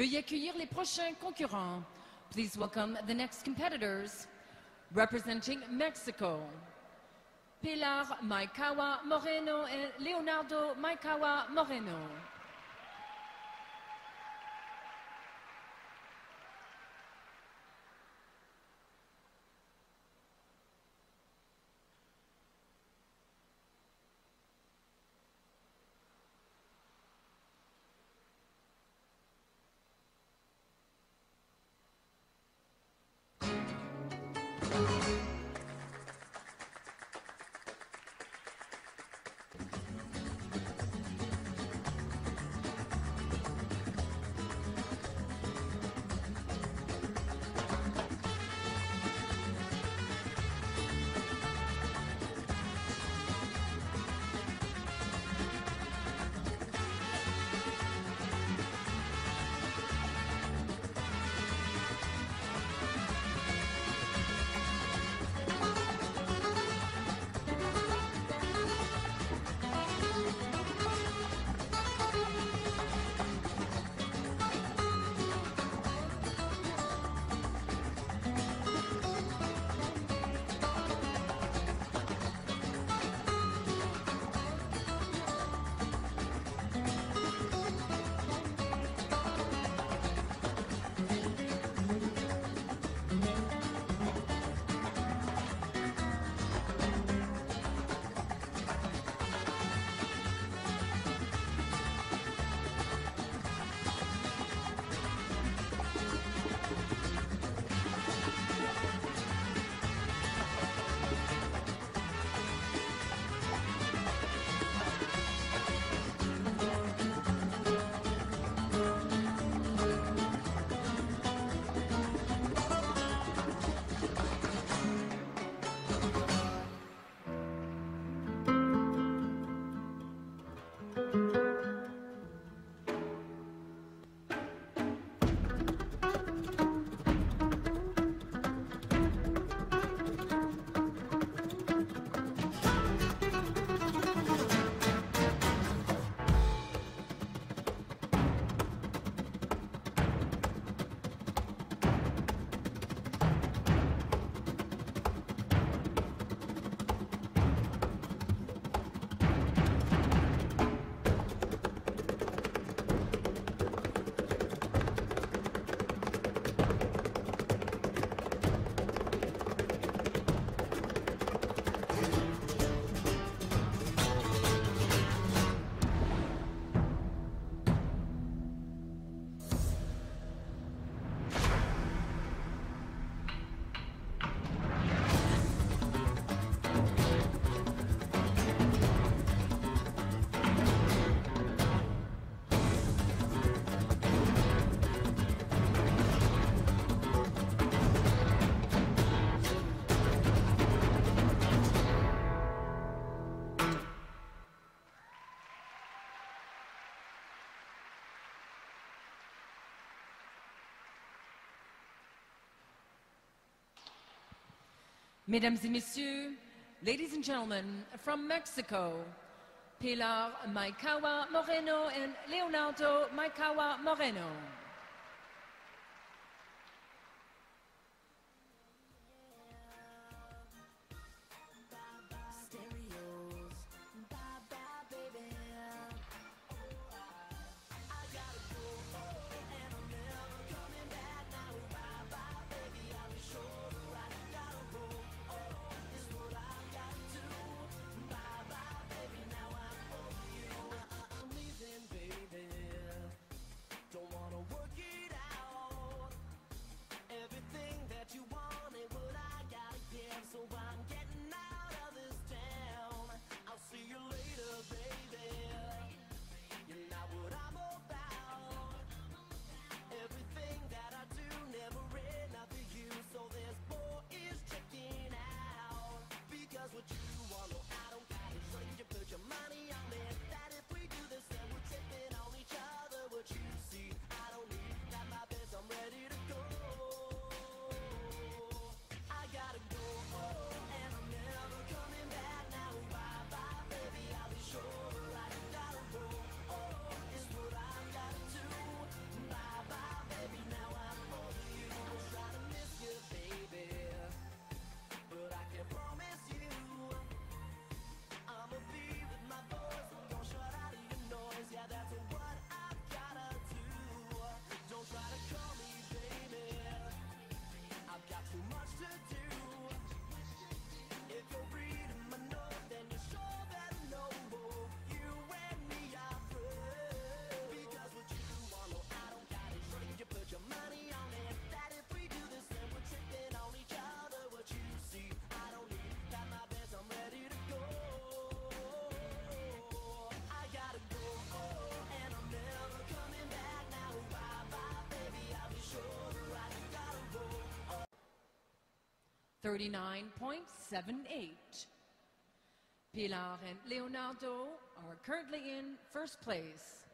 Veuillez accueillir les prochains concurrents. Please welcome the next competitors. Representing Mexico, Pilar Maikawa Moreno and Leonardo Maikawa Moreno. Mesdames et messieurs, ladies and gentlemen, from Mexico, Pilar Maekawa Moreno and Leonardo Maekawa Moreno. 39.78. Pilar and Leonardo are currently in first place.